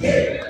Yeah.